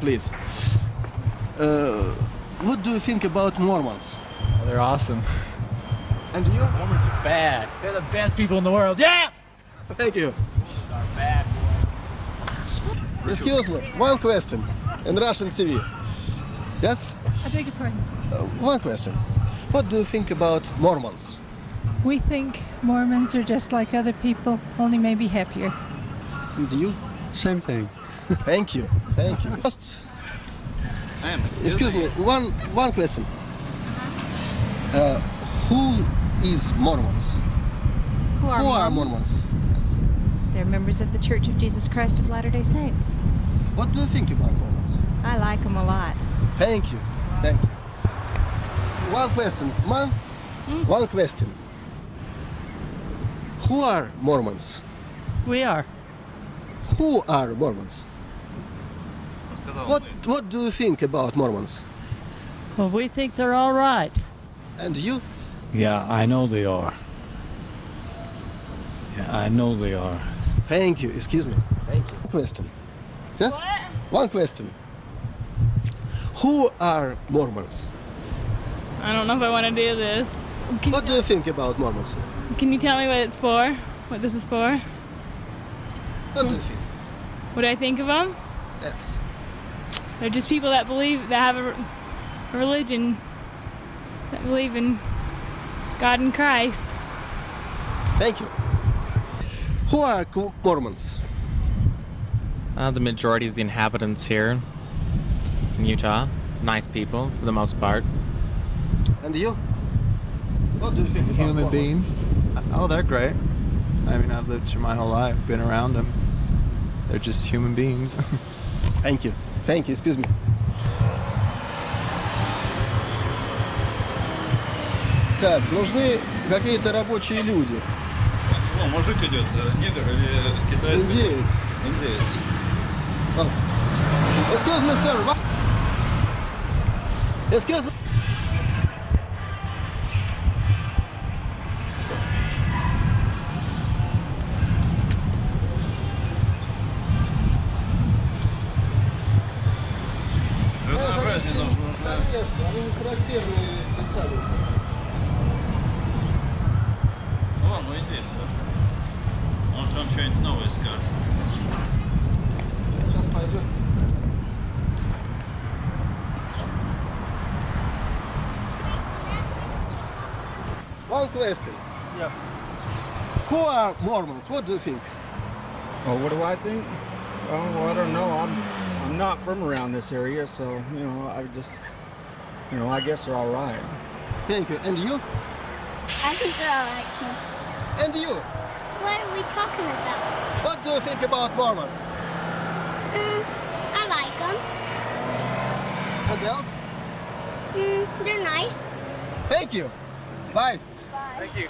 Please. Uh, what do you think about Mormons? They're awesome. And you? Mormons are bad. They're the best people in the world. Yeah! Thank you. Are bad boys. Excuse me, one question in Russian TV. Yes? I beg your pardon. Uh, one question. What do you think about Mormons? We think Mormons are just like other people, only maybe happier. And you? Same thing. Thank you. Thank you. Just, excuse me, one one question. Uh, who is Mormons? Who are, Who are Mormons? Mormons? They're members of the Church of Jesus Christ of Latter day Saints. What do you think about Mormons? I like them a lot. Thank you. Thank you. One question. One, one question. Who are Mormons? We are. Who are Mormons? What What do you think about Mormons? Well, we think they're all right. And you? Yeah, I know they are. Yeah, I know they are. Thank you. Excuse me. Thank you. Question. Yes. One question. Who are Mormons? I don't know if I want to do this. Can, What do you think about Mormons? can you tell me what it's for? What this is for? What do you think? What do I think of them? Yes. They're just people that believe, that have a, a religion, that believe in God and Christ. Thank you. Who are co- Mormons? Uh, the majority of the inhabitants here in Utah, nice people for the most part. And you? What do you think about Human Mormons? beings. Oh, they're great. I mean, I've lived here my whole life, been around them. They're just human beings. Thank you. Thank you. Excuse me. Так, нужны какие-то рабочие люди. О, мужик идет, э, негр или китаец? Индеец. Индеец. Oh. Excuse me, sir. Excuse me. One question. Yeah. Who are Mormons? What do you think? Well, what do I think? Well, well, I don't know. I'm I'm not from around this area, so you know, I just, you know, I guess they're all right. Thank you. And you? I think they're all right. too. And you? What are we talking about? What do you think about Mormons? Mm, I like them. And else? Mm, they're nice. Thank you. Bye. Bye. you.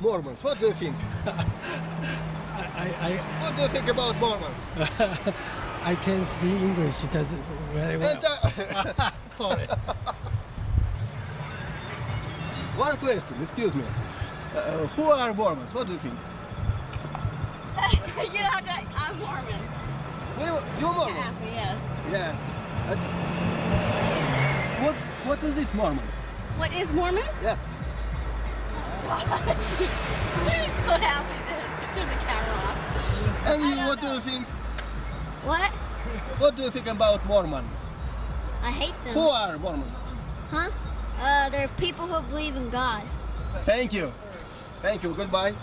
Mormons, what do you think? I, What do you think about Mormons? I, I can't speak English. It doesn't very well. And, uh, Sorry. One question, excuse me. Uh, who are Mormons? What do you think? you know, I'm Mormon. You, you Mormons? Ask me, yes. Yes. Uh, what's what is it, Mormon? What is Mormon? Yes. Don't ask me this. Turn the camera off. And you, what do you think? What? What do you think about Mormons? I hate them. Who are Mormons? Huh? Uh, they're people who believe in God. Thank you. Thank you. Goodbye. What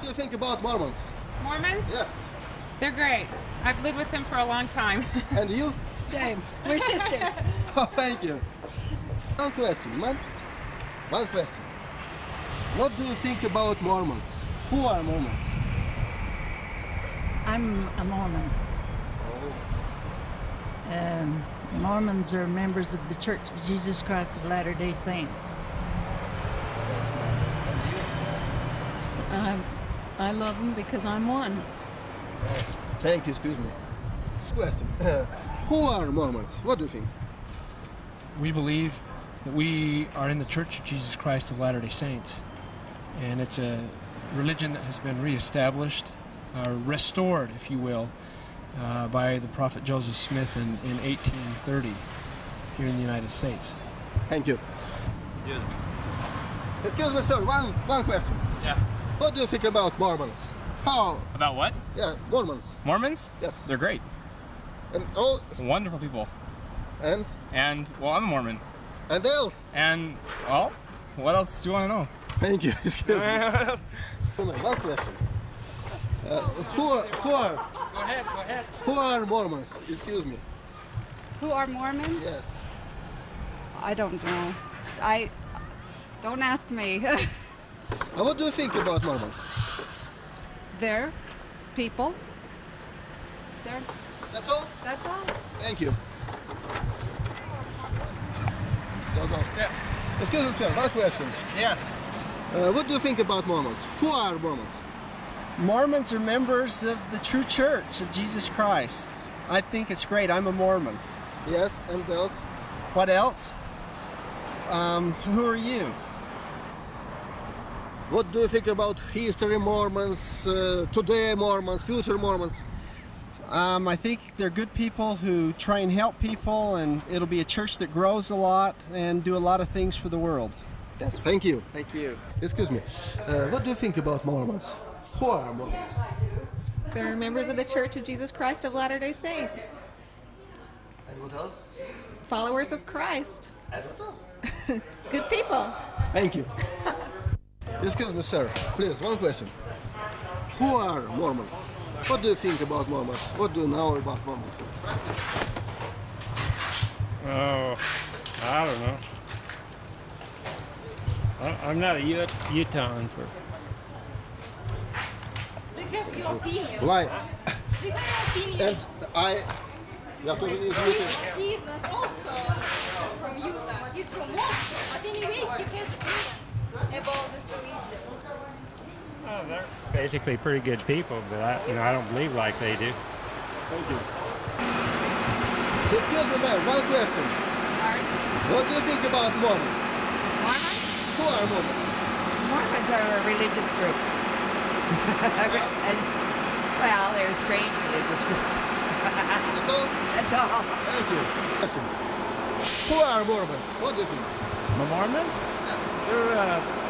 do you think about Mormons? Mormons? Yes. They're great. I've lived with them for a long time. And you? Same. We're sisters. Oh, thank you. One question, man. One question. What do you think about Mormons? Who are Mormons? I'm a Mormon. Um, Mormons are members of the Church of Jesus Christ of Latter day Saints. I, I love them because I'm one. Yes. Thank you. Excuse me. Question. who are Mormons? What do you think? We believe that we are in the Church of Jesus Christ of Latter day Saints, and it's a religion that has been reestablished, uh, restored, if you will, uh, by the prophet Joseph Smith in, in 1830 here in the United States. Thank you. Excuse me, sir. One one question. Yeah. What do you think about Mormons? How? About what? Yeah, Mormons. Mormons? Yes. They're great. And all Wonderful people. and And, well, I'm a Mormon. And else. And, well, what else do you want to know? Thank you. Excuse me. Come on, one question. Uh, who are who are Go ahead, go ahead. who are Mormons? Excuse me. Who are Mormons? Yes. I don't know. I don't ask me. Uh, what do you think about Mormons? They're people. They're That's all. that's all. Thank you. Go, go. Yeah. Excuse me, sir. One question. Yes. Uh, what do you think about Mormons? Who are Mormons? Mormons are members of the true church of Jesus Christ. I think it's great. I'm a Mormon. Yes, and else? What else? Um, who are you? What do you think about history Mormons, uh, today Mormons, future Mormons? Um, I think they're good people who try and help people, and it'll be a church that grows a lot and do a lot of things for the world. Yes, thank you. Thank you. Excuse me. Uh, what do you think about Mormons? Who are Mormons? They're members of the Church of Jesus Christ of Latter day Saints, And what else? followers of Christ. And what else? Good people. Thank you. Excuse me, sir. Please, one question. Who are Mormons? What do you think about Mormons? What do you know about Mormons? Oh, I don't know. I- I'm not a Ut- Utahn for. We have your opinion. Why? We have your opinion. And I... Я тоже не из He's, Utah. he's not also from Utah. He's from Moscow. But anyway, he has opinion about this religion. Oh, they're basically pretty good people, but I, you know, I don't believe like they do. Thank you. Excuse me, ma'am. One question. What do you think about Mormons? Mormons? Who are Mormons? Mormons are a religious group. And- well, they're a strange religious group. That's all? That's all. Thank you. Question. Who are Mormons? What do you think? The Mormons? They're uh,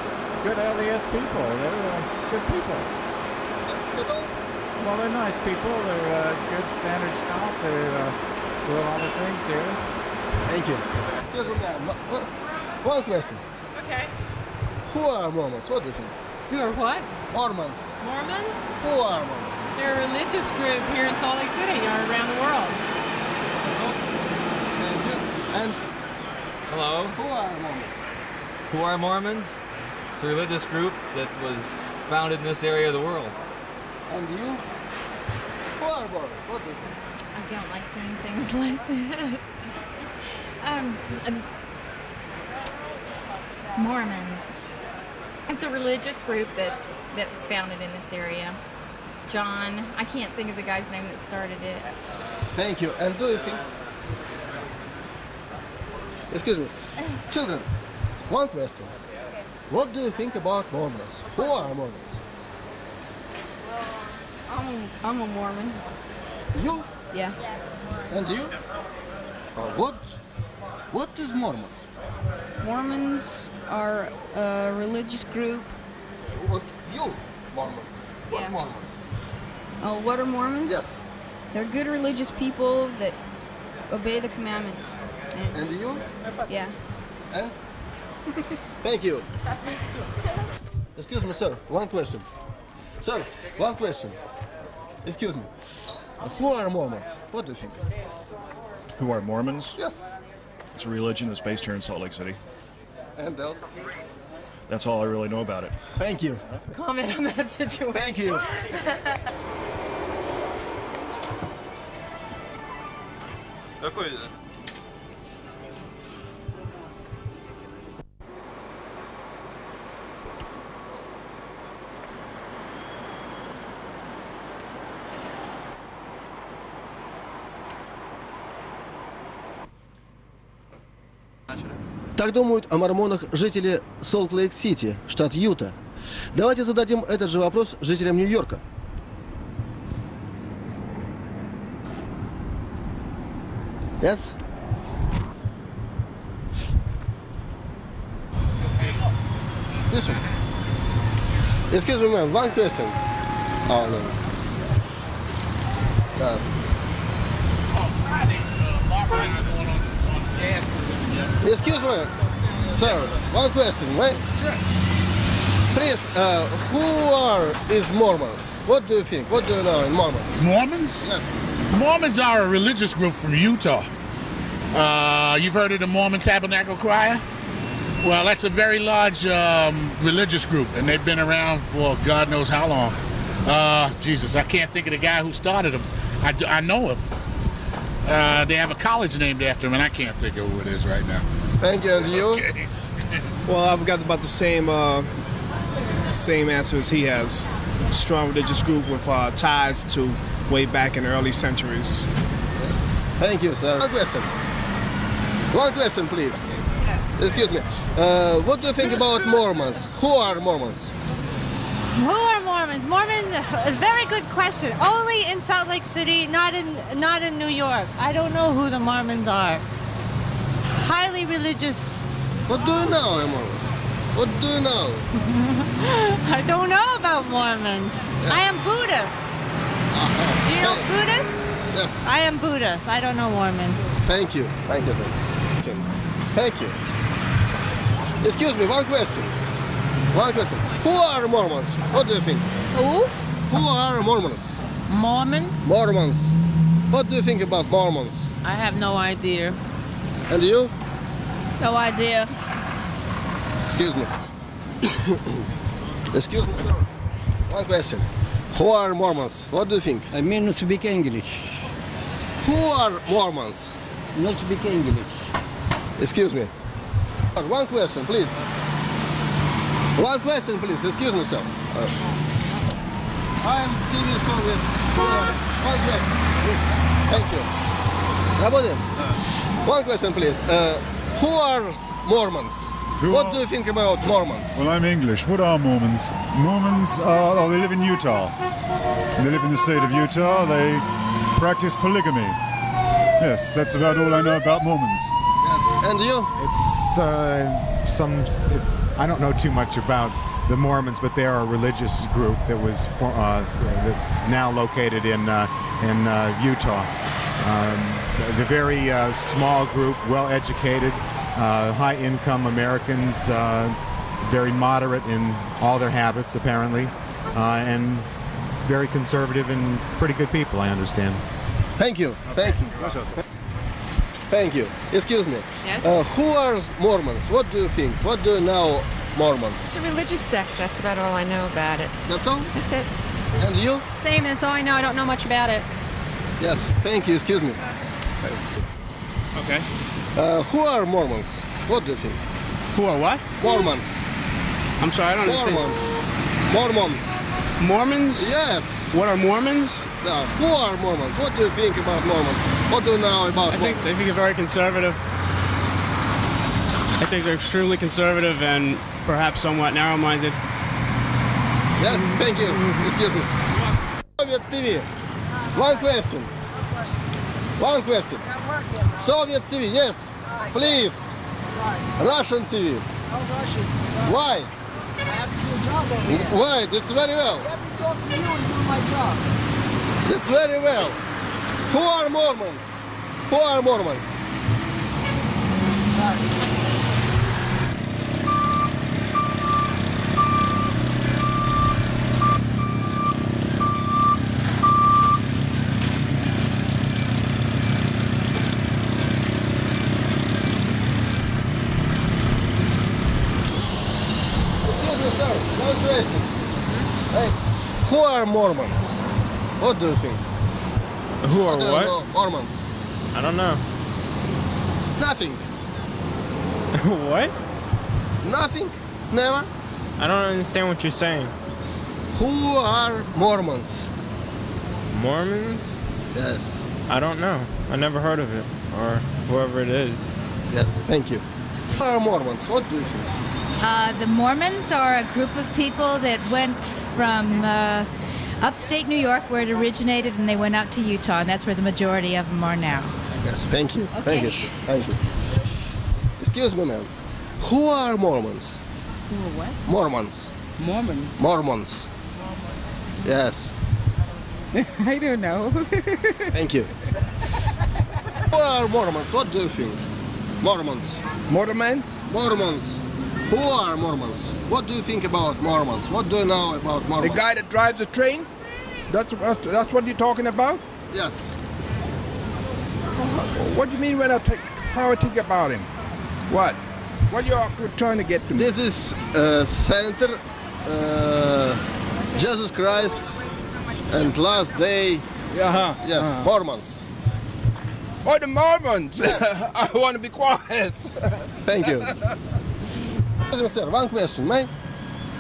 good LDS people. They're uh, good people. Well, they're nice people. They're uh, good standard stock. They uh, do a lot of things here. Thank you. Excuse me, ma'am. Mo- mo- One question. Okay. Who are Mormons? What do you think? Who are what? Mormons. Mormons? Who are Mormons? They're a religious group here in Salt Lake City or around the world. Thank you. And Hello. who are Mormons? Who are Mormons? It's a religious group that was founded in this area of the world. And you? Who are Mormons? What do you think? I don't like doing things like this. Um, um, Mormons. It's a religious group that's that was founded in this area. John, I can't think of the guy's name that started it. Thank you. And do you think? Excuse me. Children, one question. What do you think about Mormons? Who are Mormons? Well, I'm, I'm a Mormon. You? Yeah. And you? Uh, what? What is Mormons? Mormons are a religious group. What? You? Mormons. What Yeah. Mormons? Oh, what are Mormons? Yes. They're good religious people that obey the commandments. And you? Yeah. And? Thank you. Excuse me, sir. One question. Sir, one question. Excuse me. Who are Mormons? What do you think? Who are Mormons? Yes. It's a religion that's based here in Salt Lake City. And else? That's all I really know about it. Thank you. Comment on that situation. Thank you. Какой? Так думают о мормонах жители Солт-Лейк-Сити, штат Юта. Давайте зададим этот же вопрос жителям Нью-Йорка. Yes? This one. Excuse me, man. One question. Oh, no. Uh, excuse me, sir. One question, right? Please, uh, who are is Mormons? What do you think? What do you know in Mormons? Mormons? Yes. Mormons are a religious group from Utah. Uh, you've heard of the Mormon Tabernacle Choir? Well, that's a very large um, religious group, and they've been around for God knows how long. Uh, Jesus, I can't think of the guy who started them. I I know him. Uh, they have a college named after him, and I can't think of who it is right now. Thank you, and you? Well, I've got about the same uh, same answer as he has. Strong religious group with uh, ties to way back in the early centuries. Yes. Thank you, sir. One question. One question, please. Excuse me. Uh, what do you think about Mormons? Who are Mormons? Who are Mormons? Mormons, a very good question. Only in Salt Lake City, not in not in New York. I don't know who the Mormons are. Highly religious. What do you know, Mormons? What do you know? I don't know about Mormons. I am Buddhist. Uh-huh. Do you know Buddhist? Yes. I am Buddhist. I don't know Mormons. Thank you. Thank you, sir. Thank you. Excuse me, one question. One question. Who are Mormons? What do you think? Who? Who are Mormons? Mormons? Mormons. What do you think about Mormons? I have no idea. And you? No idea. Excuse me. Excuse me, sir. One question. Who are Mormons? What do you think? I mean not speak English. Who are Mormons? Not speak English. Excuse me. One question, please. One question, please. Excuse me, sir. Uh, I'm TV Soviet. Uh, one question. Yes. Thank you. Работаем? One question, please. Uh, who are Mormons? Who what are- do you think about Mormons? Well, I'm English. What are Mormons? Mormons are, oh, they live in Utah. They live in the state of Utah. They practice polygamy. Yes, that's about all I know about Mormons. Yes. And you? It's uh, some. It's, I don't know too much about the Mormons, but they are a religious group that was for, uh, that's now located in uh, in uh, Utah. Um, the very uh, small group, well educated, uh, high income Americans, uh, very moderate in all their habits apparently, uh, and very conservative and pretty good people. I understand. Thank you. Thank you. Thank you. Excuse me. Yes? Uh, who are Mormons? What do you think? What do you know Mormons? It's a religious sect. That's about all I know about it. That's all? That's it. And you? Same, that's all I know. I don't know much about it. Yes. Thank you. Excuse me. Okay. Uh, who are Mormons? What do you think? Who are what? Mormons. I'm sorry, I don't understand. Mormons. Mormons. Mormons? Yes. What are Mormons? Uh, who are Mormons? What do you think about Mormons? What do you know about I think Mormons? they think they're very conservative. I think they're extremely conservative and perhaps somewhat narrow-minded. Yes, thank you. Excuse me. Soviet TV. One question. One question. Soviet TV, yes. Please. Russian TV. Why? Why? That's very well. Let me talk to you and do my job. That's very well. Who are Mormons? Who are Mormons? Excuse me, sir. One question. Hey, who are Mormons? What do you think? Who are What do you what? know Mormons. I don't know. Nothing. what? Nothing. Never. I don't understand what you're saying. Who are Mormons? Mormons? Yes. I don't know. I never heard of it, or whoever it is. Yes, thank you. Who are Mormons? What do you think? Uh, the Mormons are a group of people that went from uh, upstate New York, where it originated, and they went out to Utah, and that's where the majority of them are now. Yes, thank you. Thank you. Thank you. Excuse me, ma'am. Who are Mormons? Who are what? Mormons. Mormons. Mormons. Yes. I don't know. Thank you. Who are Mormons? What do you think? Mormons. Mormons? Mormons. Who are Mormons? What do you think about Mormons? What do you know about Mormons? The guy that drives the train? That's, that's, what you're talking about? Yes. What do you mean when I take, how I think about him? What? What you are trying to get to me? This is uh, center uh, Jesus Christ and last day. Uh-huh. Yes, uh-huh. Mormons. Oh, the Mormons! I want to be quiet. Thank you. Excuse me, sir, one question, may?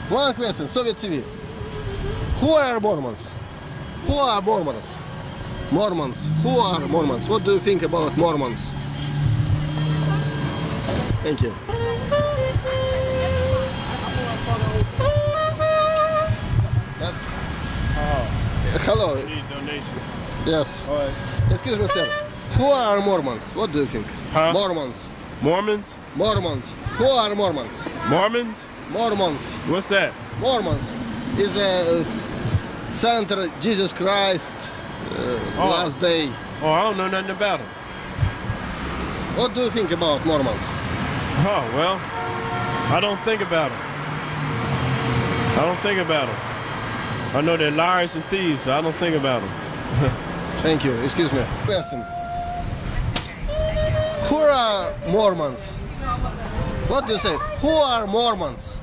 One question, Soviet TV. Who are Mormons? Who are Mormons? Mormons. Who are Mormons? What do you think about Mormons? Thank you. Yes. Uh, Hello. Need donation. Yes. Excuse me, sir. Who are Mormons? What do you think? Huh? Mormons. Mormons? Mormons. Who are Mormons? Mormons? Mormons. What's that? Mormons is a center Jesus Christ uh, Oh. last day. Oh, I don't know nothing about them. What do you think about Mormons? Oh, well, I don't think about them. I don't think about them. I know they're liars and thieves, so I don't think about them. Thank you. Excuse me. Question. Who are Mormons? What do you say? Who are Mormons?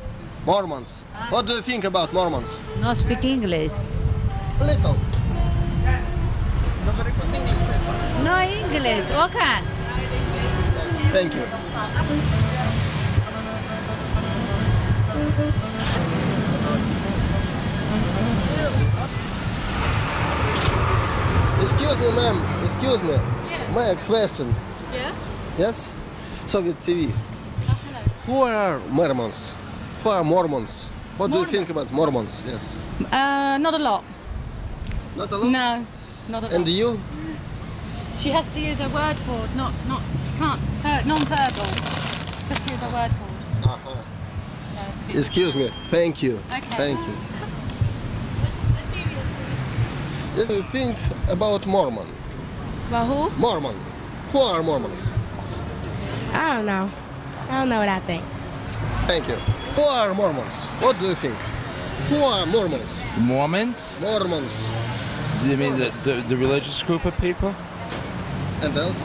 Mormons. What do you think about Mormons? No speak English. Little. No English. Okay. Thank you. Excuse me, ma'am. Excuse me. My question. Yes? Yes? Soviet TV. Who are Mormons? Who are Mormons? What do you think about Mormons? Yes. Uh, not a lot. Not a lot? No, not a lot. And you? She has to use her word cord, not, not, she can't, uh, non-verbal. She has to use her word cord. Uh-huh. So it's a bit Excuse me. Thank you. Okay. Thank you. Yes, you think about Mormon? About who? Mormon. Who are Mormons? I don't know. I don't know what I think. Thank you. Who are Mormons? What do you think? Who are Mormons? Mormons? Mormons. Do You mean the, the, the religious group of people? And else?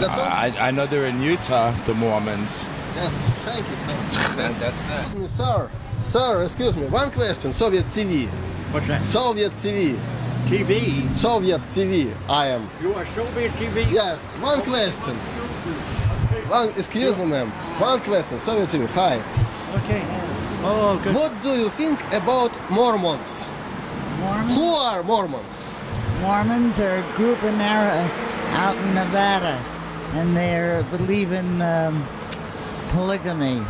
That's all? I, I know they're in Utah, the Mormons. Yes. Thank you, sir. That- that's it. Sir. Sir, excuse me. One question. Soviet TV. What's that? Soviet TV. TV? Soviet TV. I am. You are Soviet TV? Yes. One question. One, excuse me, ma'am. One question. Soviet TV. Hi. Okay. Oh, good. What do you think about Mormons? Mormons? Who are Mormons? Mormons are a group in Ara- out in Nevada, and they believe in um, polygamy.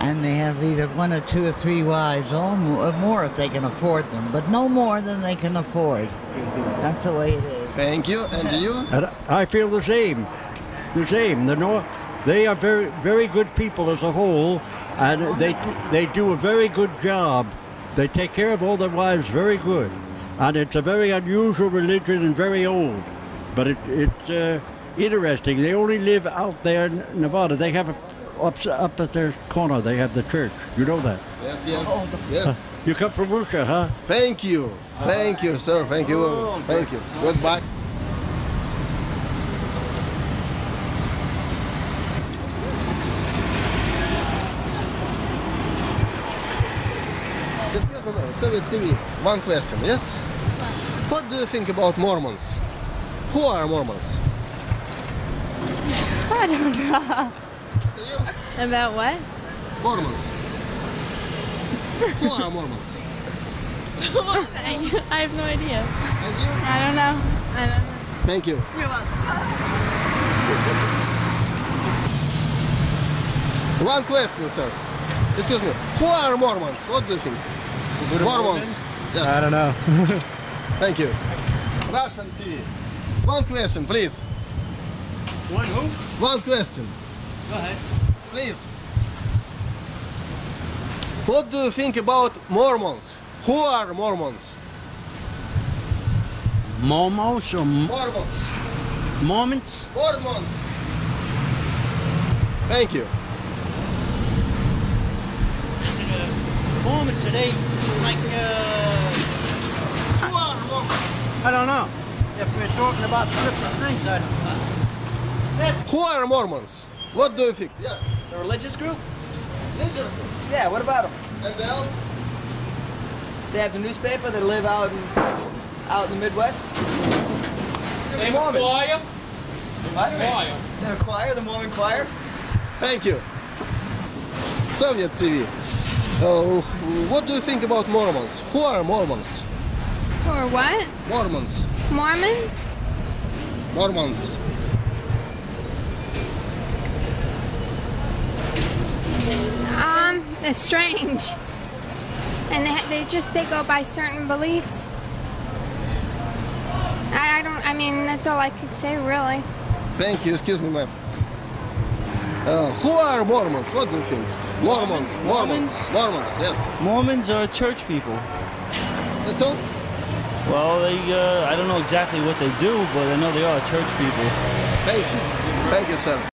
And they have either one or two or three wives, or more if they can afford them, but no more than they can afford. That's the way it is. Thank you. And you? And I feel the same. The same. The Nor- they are very, very good people as a whole, and they they do a very good job. They take care of all their wives very good, and it's a very unusual religion and very old. But it, it's uh, interesting. They only live out there in Nevada. They have a, up up at their corner. They have the church. You know that. Yes, yes. Oh, yes. You come from Russia, huh? Thank you. Thank you, sir. Thank you. Oh, Thank you. Goodbye. Excuse me. Soviet TV. One question, yes? What do you think about Mormons? Who are Mormons? I don't know. About what? Mormons. Who are Mormons? I have no idea. I don't know. I don't know. Thank you. You're welcome. One question, sir. Excuse me. Who are Mormons? What do you think? Mormons. Yes. I don't know. Thank you. Russian TV. One question, please. One who? One question, Go ahead. please. What do you think about Mormons? Who are Mormons? Momos or M- Mormons. Mormons? Mormons. Thank you. Mormons, are they like, uh... Who are Mormons? I don't know. If we're talking about different things, I don't know. Who are Mormons? What do you think? Yes. The religious group? Religion. Yeah, what about them? And else? They have the newspaper, they live out in, out in the Midwest. They have a Mormons. choir? What? Choir. They have a choir, the Mormon choir. Thank you. Soviet TV. Uh, what do you think about Mormons? Who are Mormons? Or what? Mormons. Mormons? Mormons. Um, it's strange. And they, they just, they go by certain beliefs. I, I don't, I mean, that's all I could say, really. Thank you. Excuse me, ma'am. Uh, who are Mormons? What do you think? Mormons. Mormons. Mormons. Yes. Mormons are church people. That's all. Well, they, uh, I don't know exactly what they do, but I know they are church people. Thank you. Thank you, sir.